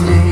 listening.